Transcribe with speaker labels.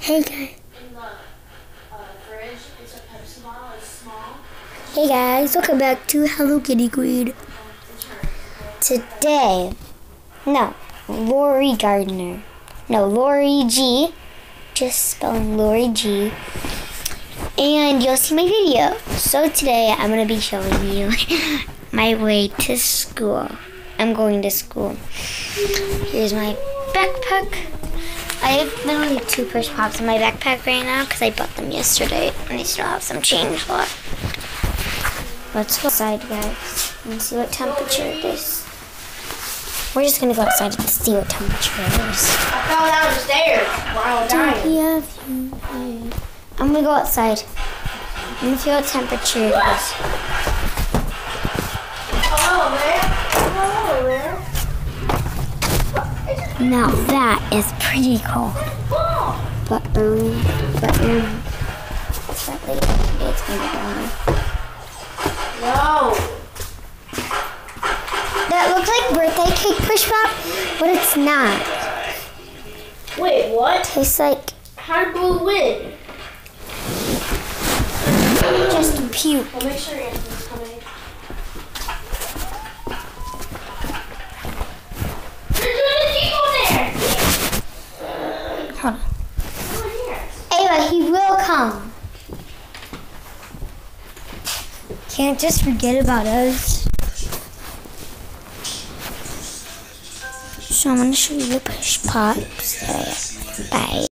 Speaker 1: Hey guys. Hey guys, welcome back to Hello Kitty Queen. Today, no, Lorie Gardner. No, Lorie G. Just spelling Lorie G. And you'll see my video. So today I'm going to be showing you my way to school. I'm going to school. Here's my backpack. I have literally two push pops in my backpack right now because I bought them yesterday and I still have some change left. Let's go outside, guys, and see what temperature it is. We're just gonna go outside to see what temperature it is.
Speaker 2: I fell down the stairs while I was dying.
Speaker 1: Yeah, I'm gonna go outside. I'm gonna feel what temperature it is.
Speaker 2: Hello there. Hello there.
Speaker 1: Now that is pretty cool. But um, but um, later it's gonna be warmer.
Speaker 2: No.
Speaker 1: That looks like birthday cake push pop, but it's not.
Speaker 2: Wait, what?
Speaker 1: Tastes like
Speaker 2: did Blue win?
Speaker 1: just puke.
Speaker 2: Well, make sure
Speaker 1: Hold he will come. Can't just forget about us. So I'm gonna show you the push pops buy.